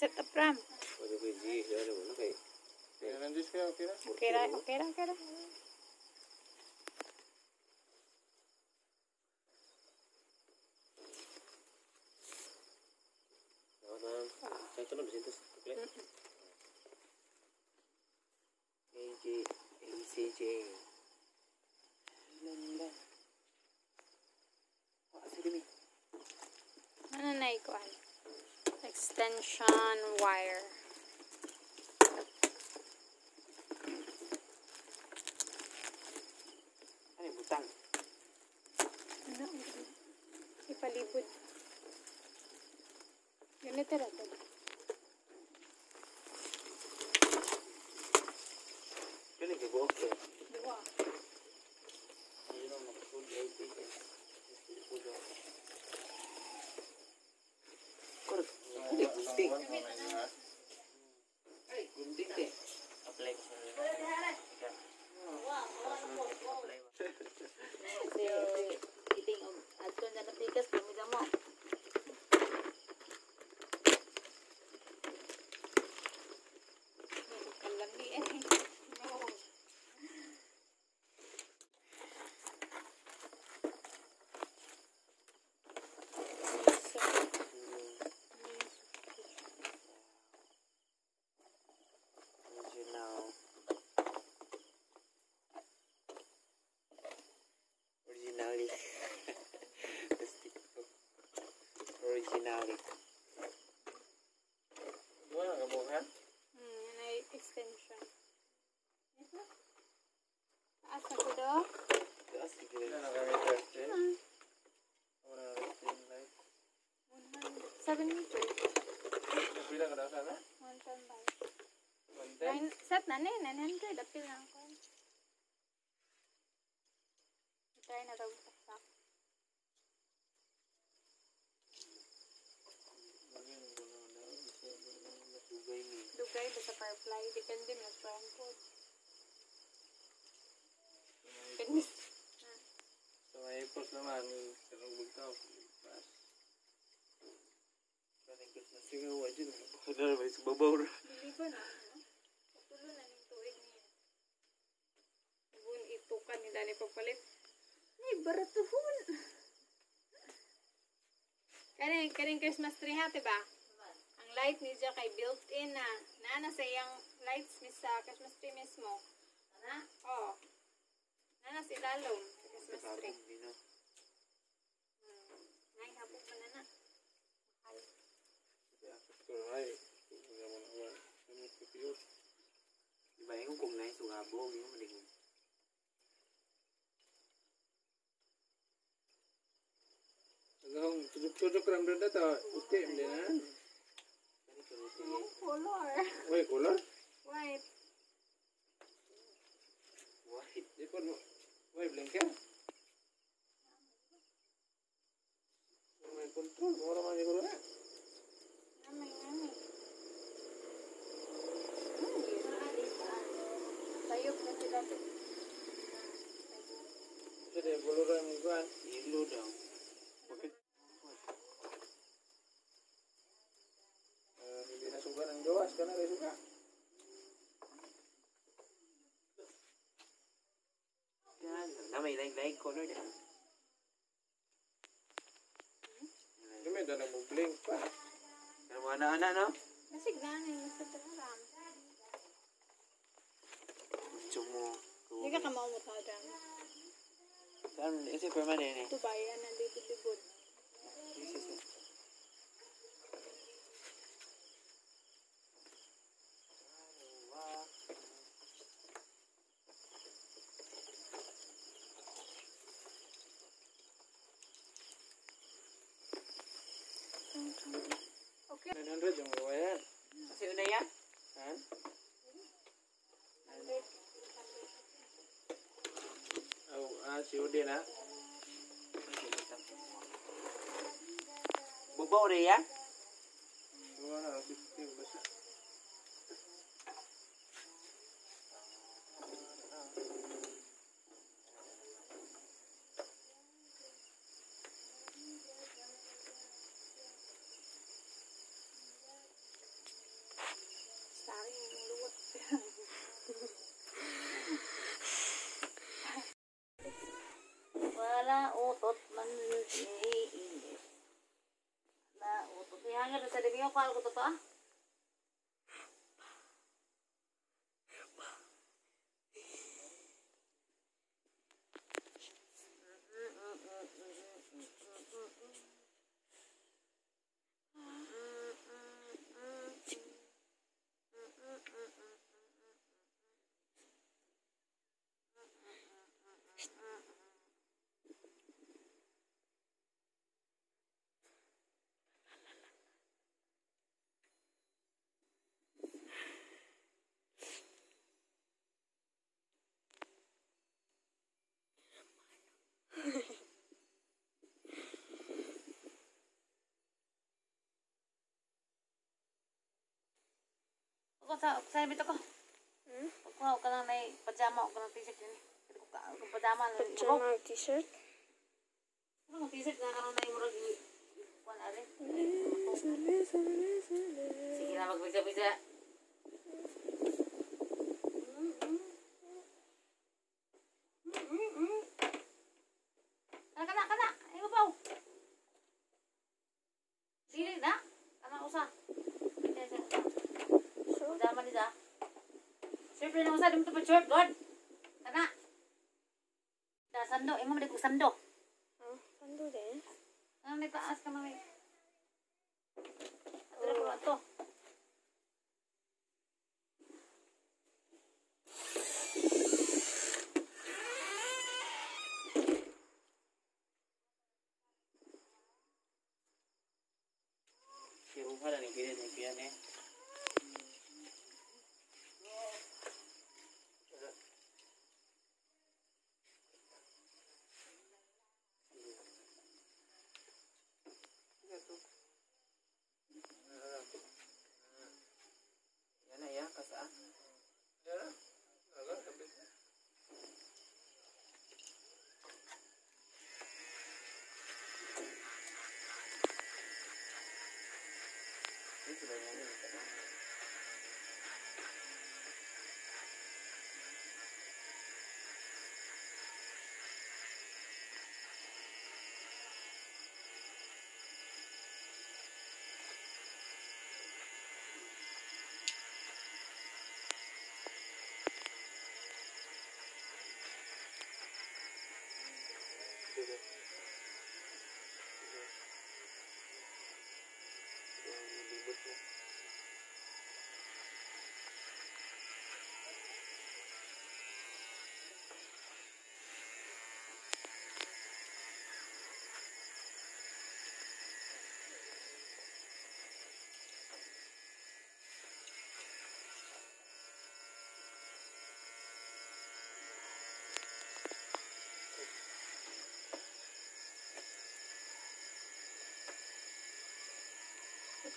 setup ram. sunshine wire. 7 meters. Napila ka daw sana? 1.5. One ten? Nine, set na ni, 900. Apil na ako. Try na raw sa ni. Dugay ba sa firefly? Depende mo sa po. Depende. Sa may post naman, karong bugtaw. Sigaw. Wajin. Ano na ba? Subabaw ra. Dili ba na? no? Patulo na ning tuig niya. Ibun itukan ni Dani pagpalit. Ay, baratuhon. Kaning, kaning Christmas tree ha, diba? Ang light ni Jack ay built-in na. Naana sa lights mis sa Christmas tree mismo. Ana? Oo. Naana sa ilalom sa Christmas tree. Sabong din no. Hmm. Ngay, hapok pa na na. Mahal. Kaya ako ay. Kaya mo naman. Ano ko piyo? Diba yung kung nais sugabog. Yung maling. Agahong tujuk-tujuk ram doon data. Uti, hindi na. Ganito ruti. Oh, color. Uy, color? White. White. Di po mo. Uy, blinker. May control. Mura man siguro na. Namay, Sayop na sila. Di color ram kuan. Yellow daw. Okay. Ah, hindi na suga ng gawas. Kana rin suga. Na may like-like color din. Kami na mo blink pa. Pero mga anak-anak no? Nasig na na yung nasa taram. Hindi ka kamamot na dyan. Saan? Ito permanent eh. Ito ba yan ang libod-libod? This is it. Okay. 900 yung din ha. Bubaw rin yan? Wala, nagsasabi ko, kala ko to pa. Ako sa sa bito ko. Hmm? Ako ka lang may pajama o ka ng t-shirt din. Pero ko ka ko pajama. Ako. Pajama t-shirt. Ano t-shirt na karon na i kuan ari. Sule, sule, sule. Sige na magbisa-bisa. Kana na usa dum to pa short god. Kana. Da sando, imo man ko sando. ah,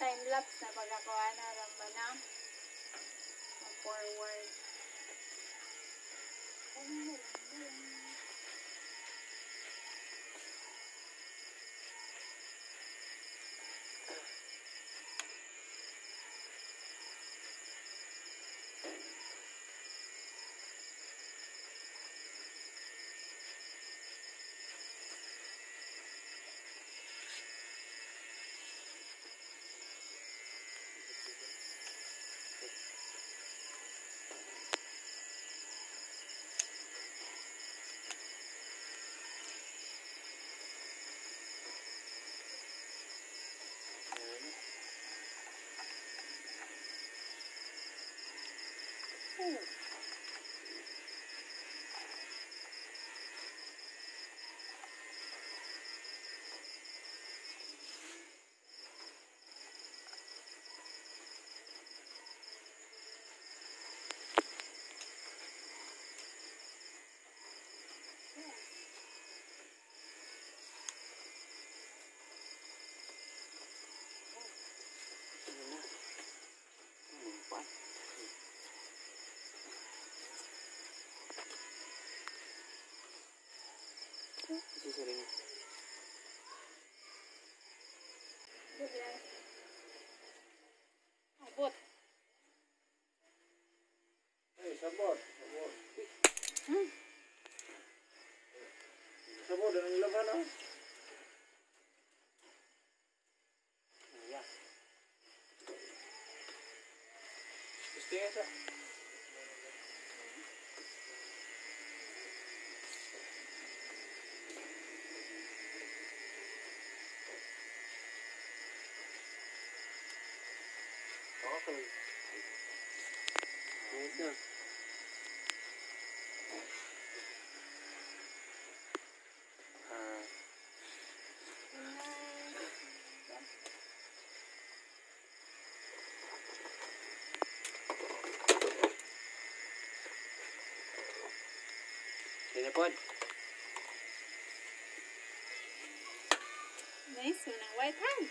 Time lapse na pagkakuha na ramba na. Forward. Ano Ooh. Sapot. Ay, sabot. Sabot. Hmm. Sabot, anong laban ah? Ayan. Gusto nga sa... được à. Thế là con Đấy, xuống là quay thang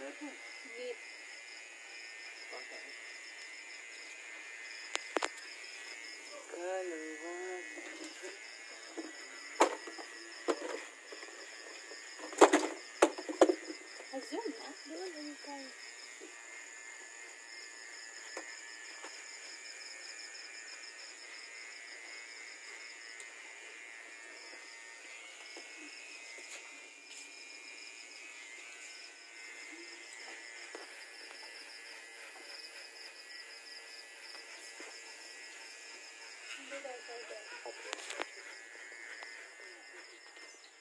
Đấy, thang Vịt А зима, да, Thank you.